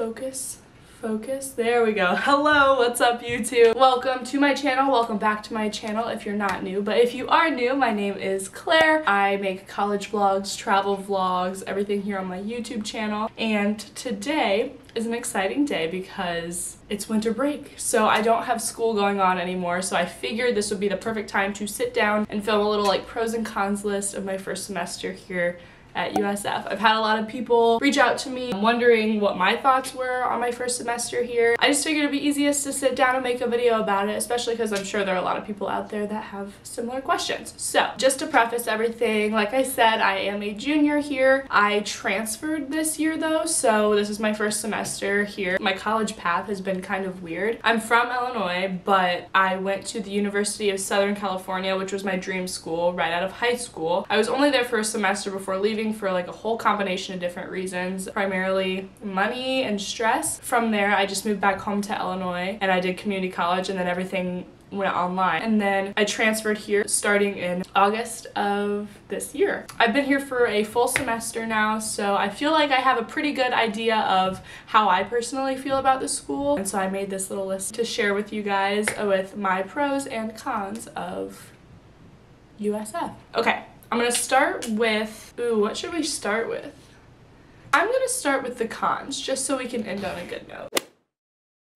Focus. Focus. There we go. Hello, what's up YouTube? Welcome to my channel. Welcome back to my channel if you're not new. But if you are new, my name is Claire. I make college vlogs, travel vlogs, everything here on my YouTube channel. And today is an exciting day because it's winter break. So I don't have school going on anymore. So I figured this would be the perfect time to sit down and film a little like pros and cons list of my first semester here at USF. I've had a lot of people reach out to me wondering what my thoughts were on my first semester here. I just figured it'd be easiest to sit down and make a video about it, especially because I'm sure there are a lot of people out there that have similar questions. So just to preface everything, like I said, I am a junior here. I transferred this year though, so this is my first semester here. My college path has been kind of weird. I'm from Illinois, but I went to the University of Southern California, which was my dream school right out of high school. I was only there for a semester before leaving for like a whole combination of different reasons, primarily money and stress. From there, I just moved back home to Illinois and I did community college and then everything went online. And then I transferred here starting in August of this year. I've been here for a full semester now, so I feel like I have a pretty good idea of how I personally feel about the school. And so I made this little list to share with you guys with my pros and cons of USF. Okay, I'm gonna start with, ooh, what should we start with? I'm gonna start with the cons, just so we can end on a good note.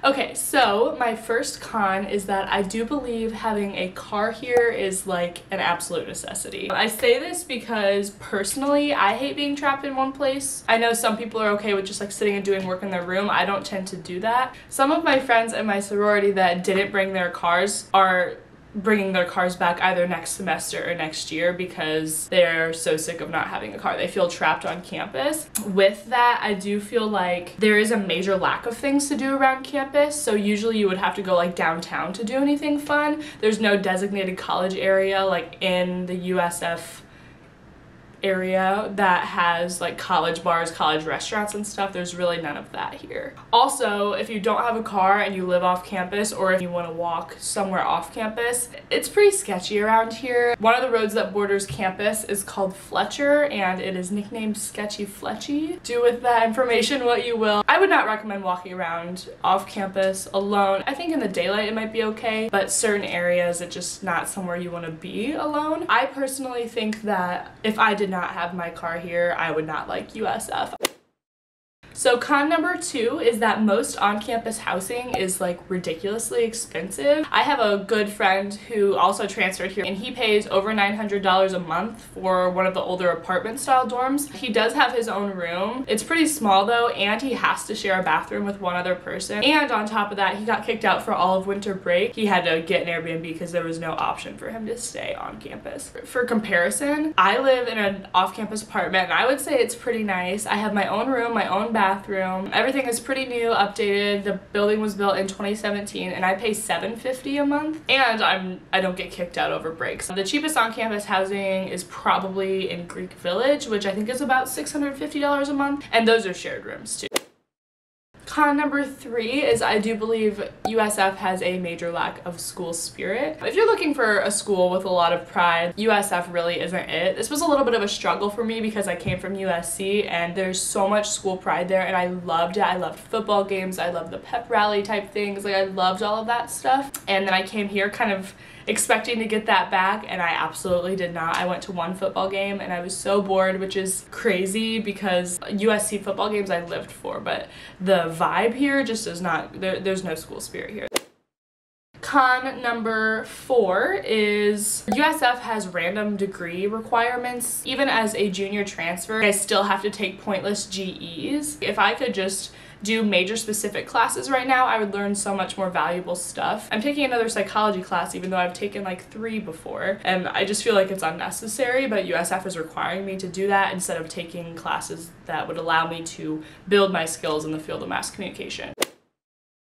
Okay, so my first con is that I do believe having a car here is like an absolute necessity. I say this because personally, I hate being trapped in one place. I know some people are okay with just like sitting and doing work in their room. I don't tend to do that. Some of my friends in my sorority that didn't bring their cars are bringing their cars back either next semester or next year because they're so sick of not having a car. They feel trapped on campus. With that, I do feel like there is a major lack of things to do around campus. So usually you would have to go like downtown to do anything fun. There's no designated college area like in the USF area that has like college bars, college restaurants and stuff. There's really none of that here. Also, if you don't have a car and you live off campus or if you want to walk somewhere off campus, it's pretty sketchy around here. One of the roads that borders campus is called Fletcher and it is nicknamed Sketchy Fletchy. Do with that information what you will. I would not recommend walking around off campus alone. I think in the daylight it might be okay, but certain areas it's just not somewhere you want to be alone. I personally think that if I did not have my car here, I would not like USF. So con number two is that most on-campus housing is like ridiculously expensive. I have a good friend who also transferred here and he pays over $900 a month for one of the older apartment style dorms. He does have his own room. It's pretty small though and he has to share a bathroom with one other person. And on top of that, he got kicked out for all of winter break. He had to get an Airbnb because there was no option for him to stay on campus. For comparison, I live in an off-campus apartment and I would say it's pretty nice. I have my own room, my own bathroom, bathroom. Everything is pretty new, updated. The building was built in 2017 and I pay 750 a month and I'm I don't get kicked out over breaks. The cheapest on-campus housing is probably in Greek Village, which I think is about $650 a month and those are shared rooms too. Con number three is I do believe USF has a major lack of school spirit. If you're looking for a school with a lot of pride, USF really isn't it. This was a little bit of a struggle for me because I came from USC and there's so much school pride there and I loved it. I loved football games, I loved the pep rally type things, like I loved all of that stuff. And then I came here kind of expecting to get that back and I absolutely did not. I went to one football game and I was so bored, which is crazy because USC football games I lived for, but the vibe here just is not, there, there's no school spirit here. Con number four is USF has random degree requirements. Even as a junior transfer, I still have to take pointless GEs. If I could just do major specific classes right now, I would learn so much more valuable stuff. I'm taking another psychology class even though I've taken like three before and I just feel like it's unnecessary but USF is requiring me to do that instead of taking classes that would allow me to build my skills in the field of mass communication.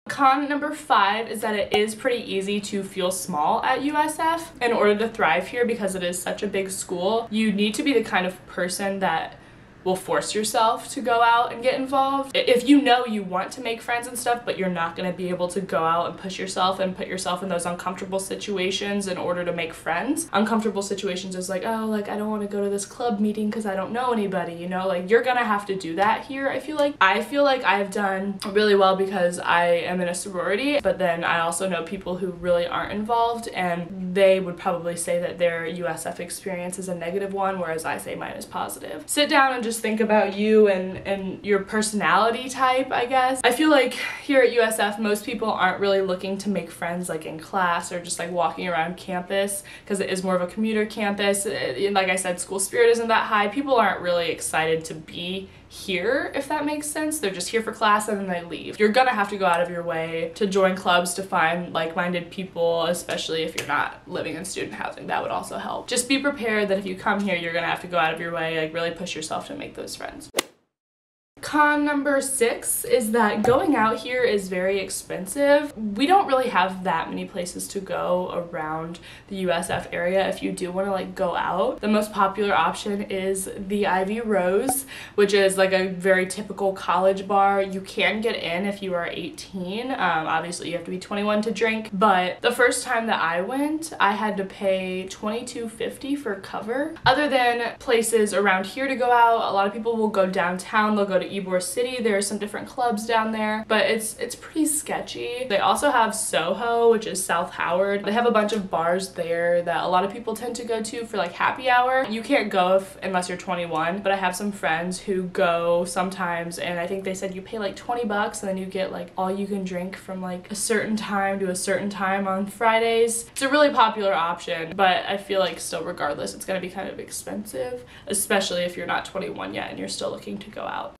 Con number five is that it is pretty easy to feel small at USF. In order to thrive here because it is such a big school, you need to be the kind of person that will force yourself to go out and get involved. If you know you want to make friends and stuff, but you're not going to be able to go out and push yourself and put yourself in those uncomfortable situations in order to make friends. Uncomfortable situations is like, oh, like I don't want to go to this club meeting because I don't know anybody, you know? Like you're going to have to do that here, I feel like. I feel like I've done really well because I am in a sorority, but then I also know people who really aren't involved and they would probably say that their USF experience is a negative one, whereas I say mine is positive. Sit down and just think about you and, and your personality type, I guess. I feel like here at USF, most people aren't really looking to make friends like in class or just like walking around campus because it is more of a commuter campus. It, like I said, school spirit isn't that high. People aren't really excited to be here, if that makes sense. They're just here for class and then they leave. You're gonna have to go out of your way to join clubs to find like-minded people, especially if you're not living in student housing. That would also help. Just be prepared that if you come here, you're gonna have to go out of your way, like really push yourself to make those friends. Con number six is that going out here is very expensive. We don't really have that many places to go around the USF area if you do want to like go out. The most popular option is the Ivy Rose, which is like a very typical college bar. You can get in if you are 18. Um, obviously you have to be 21 to drink, but the first time that I went, I had to pay $22.50 for cover. Other than places around here to go out, a lot of people will go downtown, they'll go to Ybor City. There are some different clubs down there, but it's it's pretty sketchy. They also have Soho, which is South Howard. They have a bunch of bars there that a lot of people tend to go to for like happy hour. You can't go if, unless you're 21, but I have some friends who go sometimes and I think they said you pay like 20 bucks and then you get like all you can drink from like a certain time to a certain time on Fridays. It's a really popular option, but I feel like still regardless it's gonna be kind of expensive, especially if you're not 21 yet and you're still looking to go out.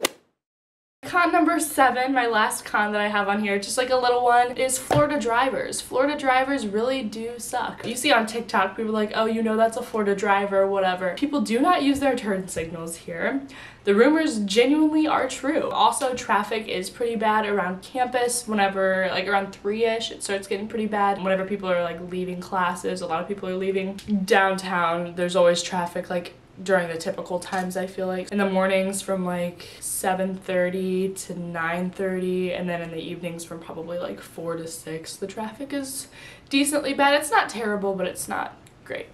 Con number seven, my last con that I have on here, just like a little one, is Florida drivers. Florida drivers really do suck. You see on TikTok, people like, oh, you know that's a Florida driver, whatever. People do not use their turn signals here. The rumors genuinely are true. Also, traffic is pretty bad around campus whenever, like around 3-ish, it starts getting pretty bad. Whenever people are like leaving classes, a lot of people are leaving downtown, there's always traffic like during the typical times I feel like. In the mornings from like 7:30 to 9:30 and then in the evenings from probably like 4 to 6 the traffic is decently bad. It's not terrible but it's not great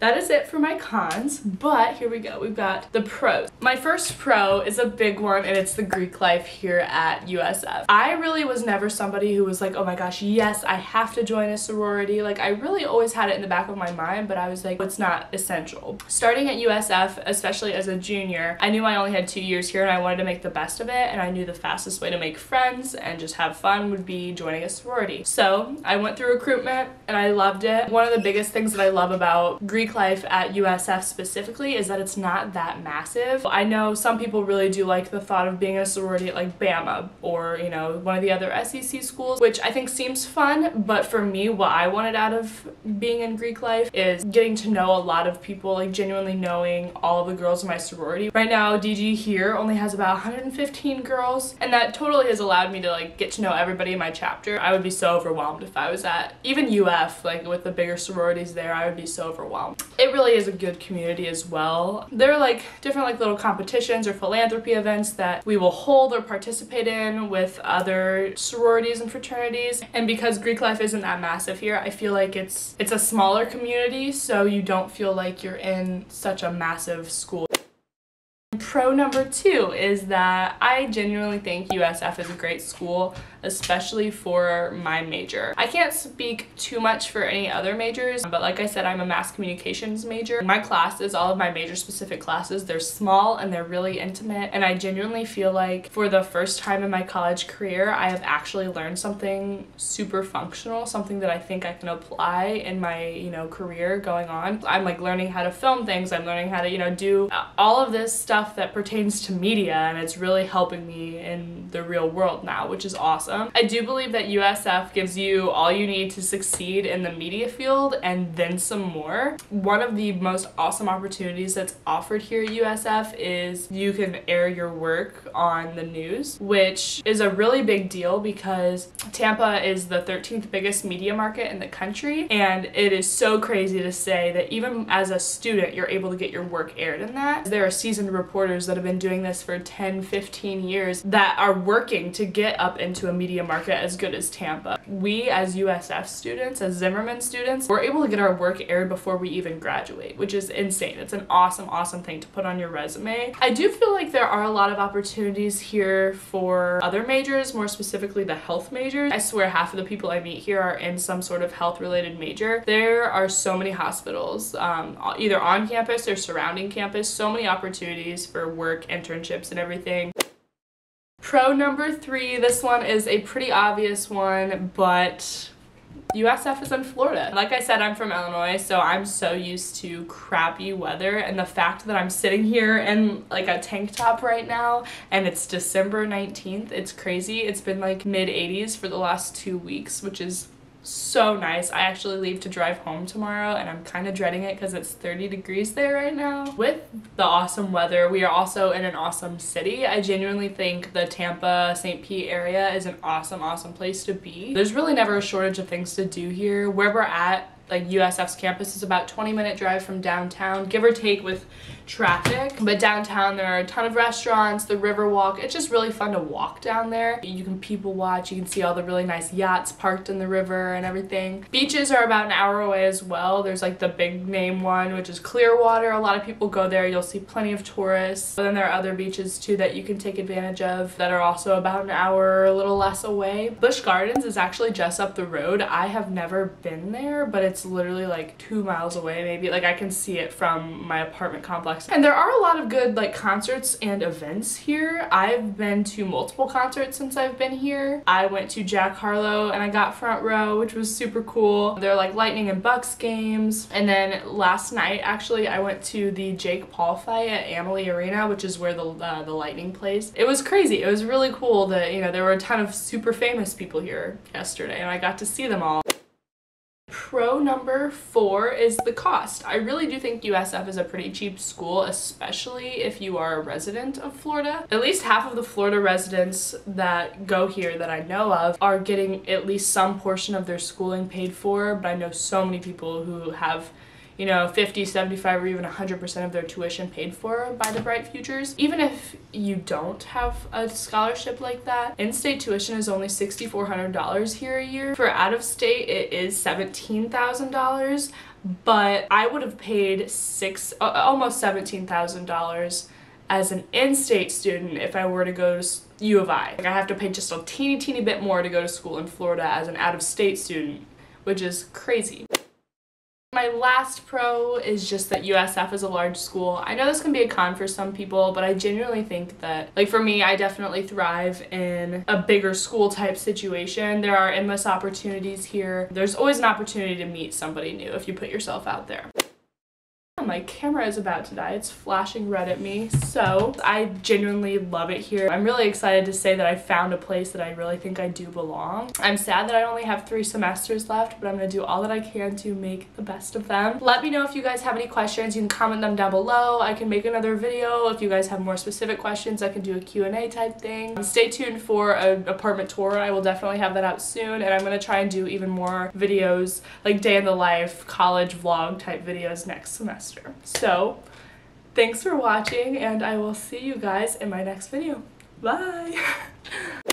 that is it for my cons, but here we go. We've got the pros. My first pro is a big one and it's the Greek life here at USF. I really was never somebody who was like, oh my gosh, yes, I have to join a sorority. Like I really always had it in the back of my mind, but I was like, it's not essential. Starting at USF, especially as a junior, I knew I only had two years here and I wanted to make the best of it and I knew the fastest way to make friends and just have fun would be joining a sorority. So I went through recruitment and I loved it. One of the biggest things that I love about Greek Greek life at USF specifically is that it's not that massive. I know some people really do like the thought of being a sorority at like Bama or, you know, one of the other SEC schools, which I think seems fun, but for me, what I wanted out of being in Greek life is getting to know a lot of people, like genuinely knowing all of the girls in my sorority. Right now, DG here only has about 115 girls, and that totally has allowed me to like get to know everybody in my chapter. I would be so overwhelmed if I was at even UF, like with the bigger sororities there, I would be so overwhelmed it really is a good community as well. There are like different like little competitions or philanthropy events that we will hold or participate in with other sororities and fraternities. And because Greek life isn't that massive here, I feel like it's it's a smaller community so you don't feel like you're in such a massive school. Pro number two is that I genuinely think USF is a great school especially for my major. I can't speak too much for any other majors, but like I said, I'm a mass communications major. My classes, all of my major specific classes, they're small and they're really intimate, and I genuinely feel like for the first time in my college career, I have actually learned something super functional, something that I think I can apply in my, you know, career going on. I'm like learning how to film things, I'm learning how to, you know, do uh, all of this stuff that pertains to media, and it's really helping me in the real world now, which is awesome awesome. I do believe that USF gives you all you need to succeed in the media field and then some more. One of the most awesome opportunities that's offered here at USF is you can air your work on the news, which is a really big deal because Tampa is the 13th biggest media market in the country and it is so crazy to say that even as a student you're able to get your work aired in that. There are seasoned reporters reporters that have been doing this for 10, 15 years that are working to get up into a media market as good as Tampa. We as USF students, as Zimmerman students, we're able to get our work aired before we even graduate, which is insane. It's an awesome, awesome thing to put on your resume. I do feel like there are a lot of opportunities here for other majors, more specifically the health majors. I swear half of the people I meet here are in some sort of health related major. There are so many hospitals, um, either on campus or surrounding campus, so many opportunities for work, internships, and everything. Pro number three, this one is a pretty obvious one, but USF is in Florida. Like I said, I'm from Illinois, so I'm so used to crappy weather and the fact that I'm sitting here in like a tank top right now and it's December 19th, it's crazy. It's been like mid 80s for the last two weeks, which is so nice. I actually leave to drive home tomorrow and I'm kind of dreading it because it's 30 degrees there right now. With the awesome weather, we are also in an awesome city. I genuinely think the Tampa, St. Pete area is an awesome, awesome place to be. There's really never a shortage of things to do here. Where we're at, like USF's campus is about 20 minute drive from downtown, give or take with traffic. But downtown there are a ton of restaurants, the Riverwalk. It's just really fun to walk down there. You can people watch, you can see all the really nice yachts parked in the river and everything. Beaches are about an hour away as well. There's like the big name one, which is Clearwater. A lot of people go there. You'll see plenty of tourists. But then there are other beaches too that you can take advantage of that are also about an hour, a little less away. Busch Gardens is actually just up the road. I have never been there, but it's literally like two miles away maybe. Like I can see it from my apartment complex and there are a lot of good like concerts and events here. I've been to multiple concerts since I've been here. I went to Jack Harlow and I got front row, which was super cool. There are like Lightning and Bucks games. And then last night, actually, I went to the Jake Paul fight at Amalie Arena, which is where the, uh, the Lightning plays. It was crazy. It was really cool that, you know, there were a ton of super famous people here yesterday and I got to see them all. Pro number four is the cost. I really do think USF is a pretty cheap school, especially if you are a resident of Florida. At least half of the Florida residents that go here that I know of are getting at least some portion of their schooling paid for, but I know so many people who have you know, 50, 75, or even 100% of their tuition paid for by the Bright Futures. Even if you don't have a scholarship like that, in-state tuition is only $6,400 here a year. For out-of-state, it is $17,000, but I would have paid six, almost $17,000 as an in-state student if I were to go to U of I. Like I have to pay just a teeny teeny bit more to go to school in Florida as an out-of-state student, which is crazy. My last pro is just that USF is a large school. I know this can be a con for some people, but I genuinely think that, like for me, I definitely thrive in a bigger school type situation. There are endless opportunities here. There's always an opportunity to meet somebody new if you put yourself out there my camera is about to die. It's flashing red at me. So I genuinely love it here. I'm really excited to say that I found a place that I really think I do belong. I'm sad that I only have three semesters left, but I'm gonna do all that I can to make the best of them. Let me know if you guys have any questions. You can comment them down below. I can make another video. If you guys have more specific questions, I can do a Q&A type thing. Um, stay tuned for an apartment tour. I will definitely have that out soon, and I'm gonna try and do even more videos, like day in the life, college vlog type videos next semester. So thanks for watching and I will see you guys in my next video. Bye!